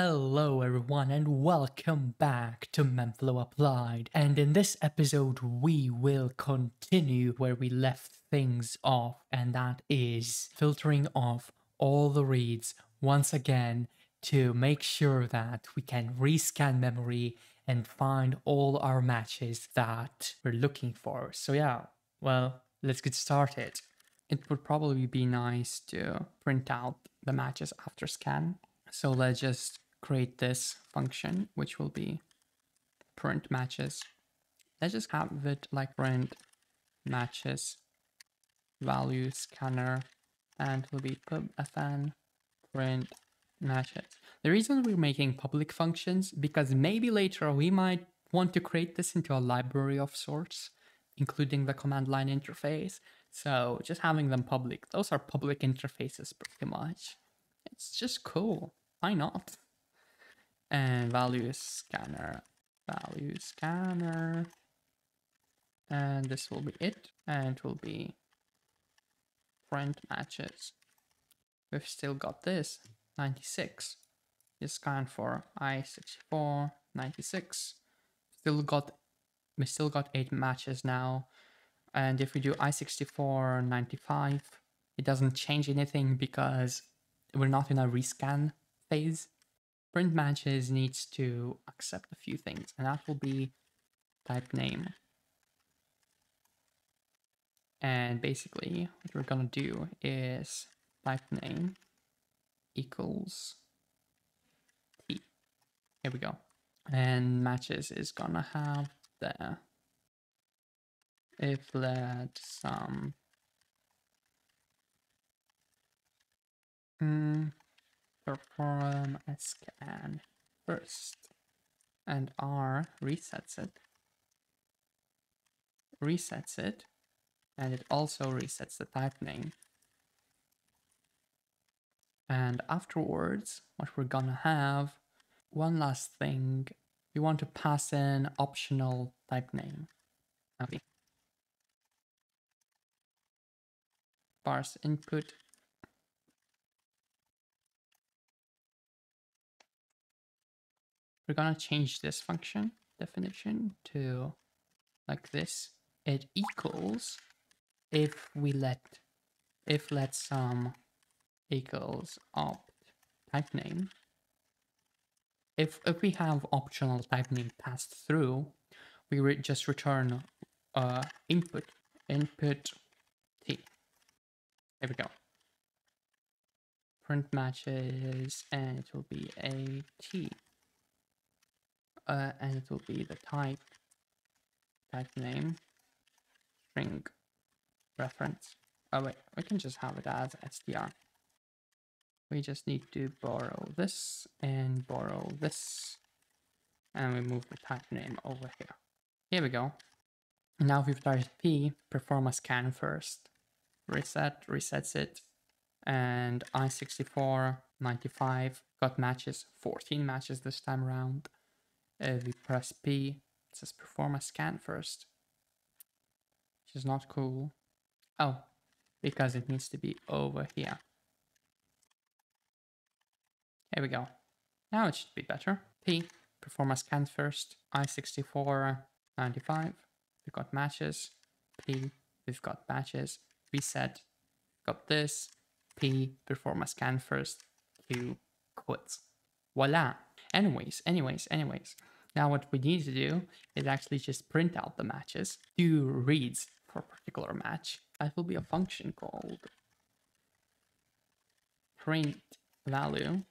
Hello everyone and welcome back to Memflow Applied and in this episode we will continue where we left things off and that is filtering off all the reads once again to make sure that we can rescan memory and find all our matches that we're looking for. So yeah, well, let's get started. It would probably be nice to print out the matches after scan. So let's just create this function, which will be print matches. Let's just have it like print matches value scanner and will be pubfn print matches. The reason we're making public functions because maybe later we might want to create this into a library of sorts, including the command line interface. So just having them public, those are public interfaces pretty much. It's just cool. Why not? And value scanner. Value scanner. And this will be it. And it will be print matches. We've still got this. 96 just scan for i64 96 still got we still got eight matches now. And if we do i64 95 it doesn't change anything because we're not in a rescan phase print matches needs to accept a few things, and that will be type name. And basically, what we're gonna do is type name equals t. Here we go. And matches is gonna have the if let some perform a scan first and R resets it resets it and it also resets the type name and afterwards what we're gonna have one last thing we want to pass in optional type name okay. parse input we're gonna change this function definition to like this. It equals if we let if let some equals opt type name. If if we have optional type name passed through, we re just return uh input input t. There we go. Print matches and it will be a t uh, and it will be the type, type name, string reference. Oh wait, we can just have it as str. We just need to borrow this and borrow this, and we move the type name over here. Here we go. Now if we've typed p, perform a scan first. Reset, resets it, and i64, 95, got matches, 14 matches this time around uh, we press P, it says perform a scan first, which is not cool. Oh, because it needs to be over here. Here we go. Now it should be better. P, perform a scan first, I64, 95, we've got matches, P, we've got matches, reset, got this, P, perform a scan first, Q, quits. Voila. Anyways, anyways, anyways. Now what we need to do is actually just print out the matches, do reads for a particular match. That will be a function called print value,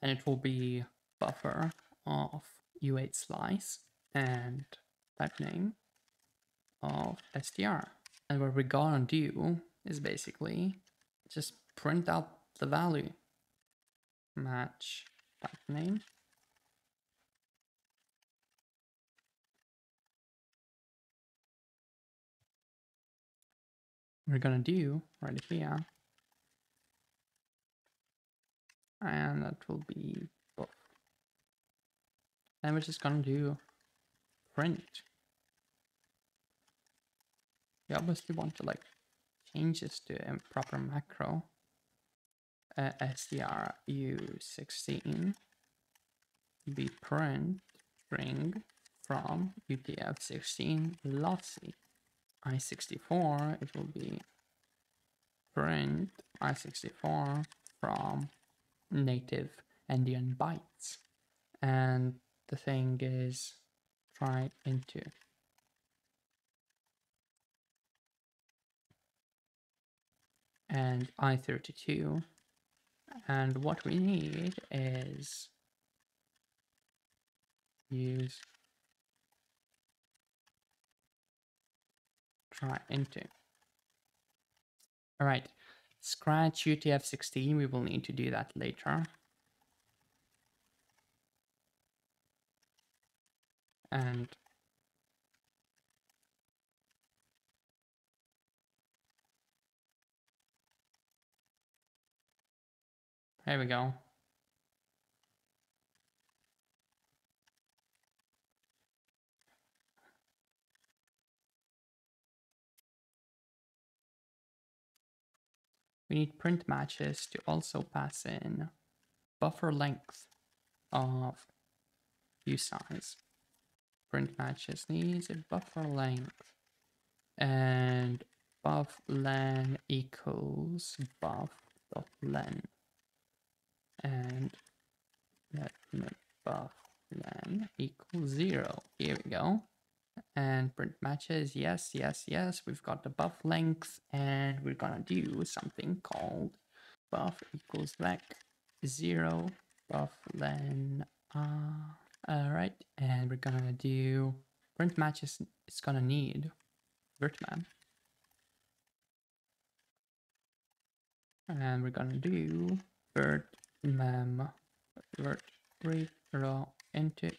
and it will be buffer of u8 slice and type name of str. And what we're gonna do is basically just print out the value match type name we're gonna do right here. And that will be both. And we're just gonna do print. We obviously want to like change this to a proper macro. Uh, stru16 be print string from UTF-16 lossy. I64, it will be print I64 from native endian bytes. And the thing is try into and I32 and what we need is use try into. All right, scratch UTF-16, we will need to do that later. And There we go. We need print matches to also pass in buffer length of usize. Print matches needs a buffer length and buff len equals buff dot len and let buff len equals zero. Here we go. And print matches, yes, yes, yes. We've got the buff length and we're gonna do something called buff equals vec zero buff len uh, all right and we're gonna do print matches it's gonna need virtmem and we're gonna do virt mem virt read raw into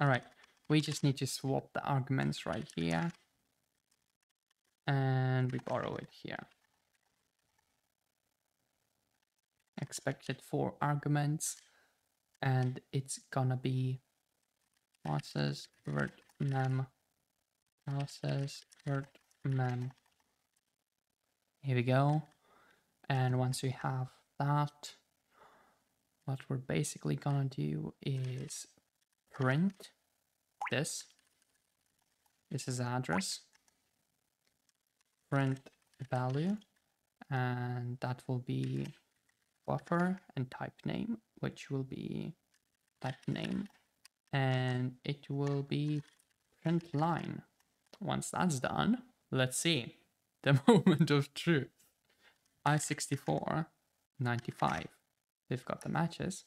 all right. We just need to swap the arguments right here. And we borrow it here. Expected four arguments. And it's gonna be process virt mem. Process virt mem. Here we go. And once we have that what we're basically gonna do is print this. This is address. Print value. And that will be buffer and type name which will be type name. And it will be print line. Once that's done let's see. The moment of truth. I64 95 we've got the matches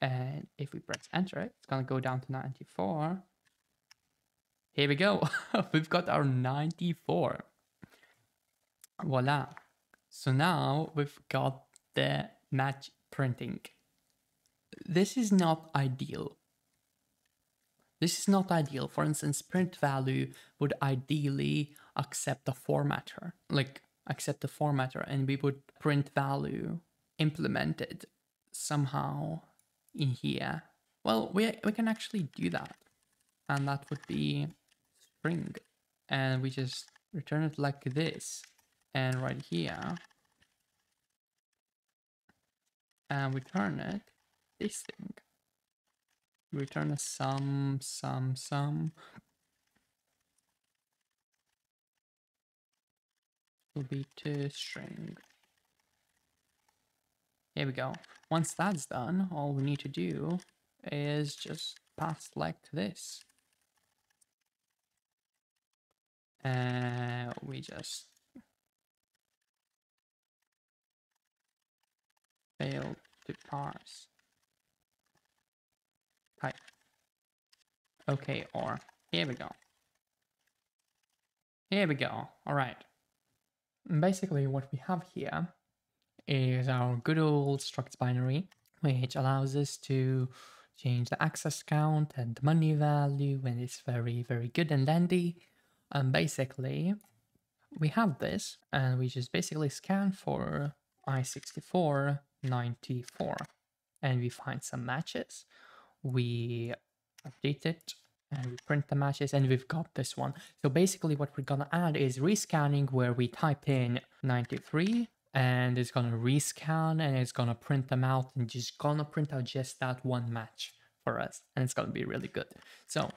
and if we press enter it's gonna go down to 94 here we go. We've got our 94 voila. So now we've got the match printing. This is not ideal. This is not ideal. For instance print value would ideally accept the formatter like accept the formatter and we would print value implemented somehow in here. Well we, we can actually do that. And that would be string and we just return it like this. And right here. And we turn it this thing. Return a sum sum sum will be to string here we go once that's done all we need to do is just pass select this and we just failed to parse type. Okay, or here we go. Here we go. All right. Basically, what we have here is our good old struct binary, which allows us to change the access count and the money value when it's very, very good and dandy. And basically, we have this and we just basically scan for I64 94 and we find some matches we update it and we print the matches and we've got this one. So basically what we're gonna add is rescanning where we type in 93 and it's gonna rescan and it's gonna print them out and just gonna print out just that one match for us and it's gonna be really good. So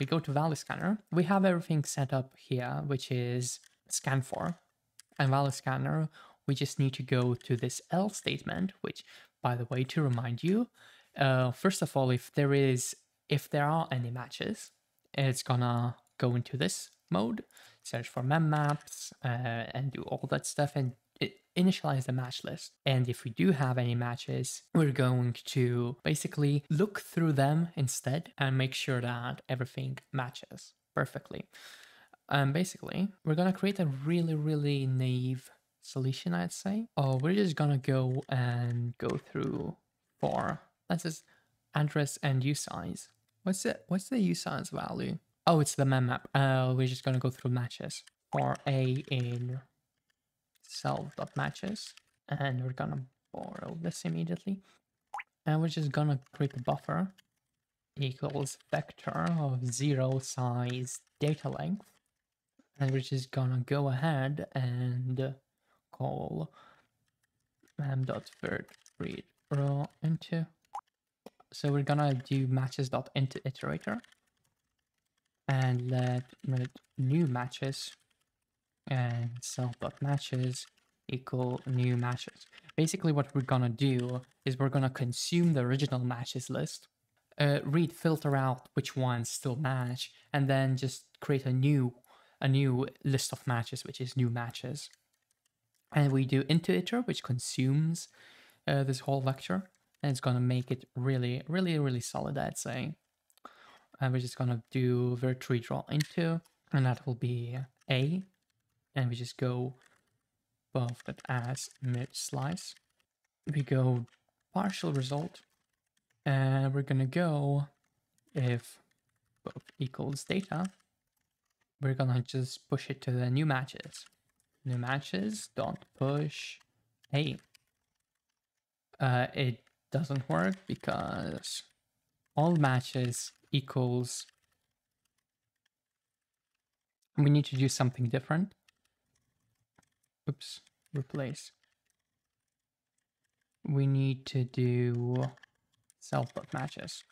we go to value scanner. We have everything set up here, which is scan for and value scanner. We just need to go to this else statement, which by the way, to remind you, uh, first of all, if there is, if there are any matches, it's gonna go into this mode, search for mem maps, uh, and do all that stuff, and initialize the match list. And if we do have any matches, we're going to basically look through them instead and make sure that everything matches perfectly. And basically, we're gonna create a really, really naive solution, I'd say. Oh, we're just gonna go and go through for let's just address and usize. What's it? What's the usize value? Oh, it's the mem map. Uh, we're just gonna go through matches for a in self.matches and we're gonna borrow this immediately. And we're just gonna create a buffer equals vector of zero size data length. And we're just gonna go ahead and call mem.third read into so we're gonna do matches.into iterator. And let new matches and self.matches equal new matches. Basically what we're gonna do is we're gonna consume the original matches list, uh, read filter out which ones still match, and then just create a new a new list of matches, which is new matches. And we do into iter, which consumes uh, this whole vector, and it's gonna make it really, really, really solid, I'd say. And we're just gonna do virt read raw into, and that will be a and we just go above that as mut slice. We go partial result and we're gonna go if both equals data, we're gonna just push it to the new matches. New matches don't push a. Uh, it doesn't work because all matches equals we need to do something different oops, replace. We need to do self-put matches.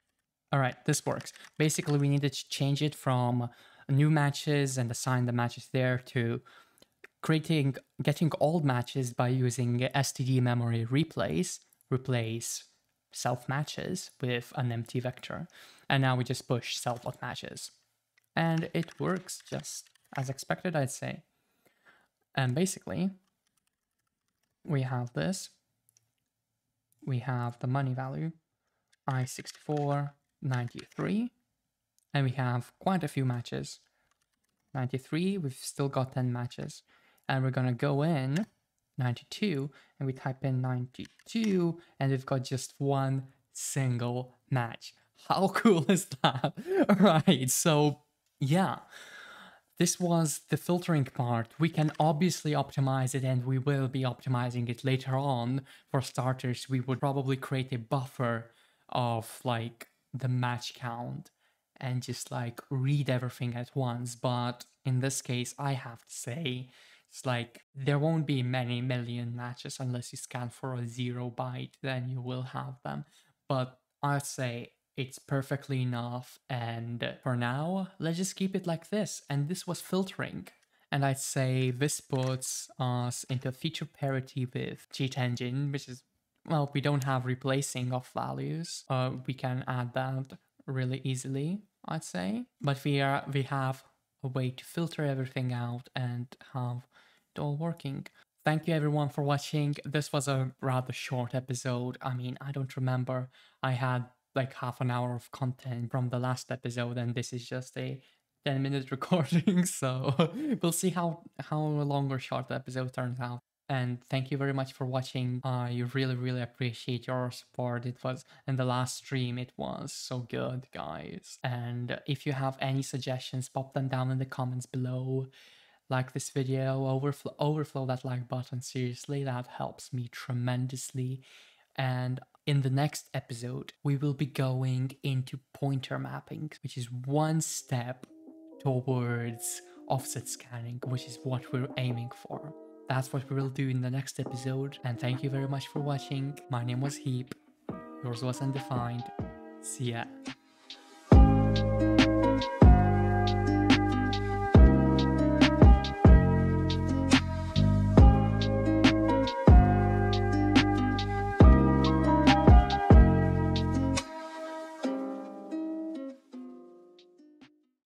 All right, this works. Basically, we needed to change it from new matches and assign the matches there to creating, getting old matches by using std memory replace, replace self matches with an empty vector. And now we just push self.matches. And it works just as expected, I'd say. And basically, we have this. We have the money value, I64, 93. And we have quite a few matches. 93, we've still got 10 matches. And we're gonna go in 92 and we type in 92 and we've got just one single match. How cool is that? Right, so yeah. This was the filtering part. We can obviously optimize it and we will be optimizing it later on. For starters, we would probably create a buffer of like the match count and just like read everything at once. But in this case, I have to say, it's like there won't be many million matches unless you scan for a zero byte, then you will have them. But I'd say it's perfectly enough. And for now, let's just keep it like this. And this was filtering. And I'd say this puts us into feature parity with Cheat Engine, which is, well, we don't have replacing of values. Uh, we can add that really easily, I'd say. But we are we have a way to filter everything out and have it all working. Thank you everyone for watching. This was a rather short episode. I mean, I don't remember. I had like half an hour of content from the last episode and this is just a 10 minute recording so we'll see how how long or short the episode turns out. And thank you very much for watching. I really really appreciate your support. It was in the last stream it was so good guys. And if you have any suggestions pop them down in the comments below. Like this video overflow overflow that like button. Seriously that helps me tremendously. And In the next episode, we will be going into pointer mapping, which is one step towards offset scanning, which is what we're aiming for. That's what we will do in the next episode, and thank you very much for watching. My name was Heap, yours was Undefined. See ya.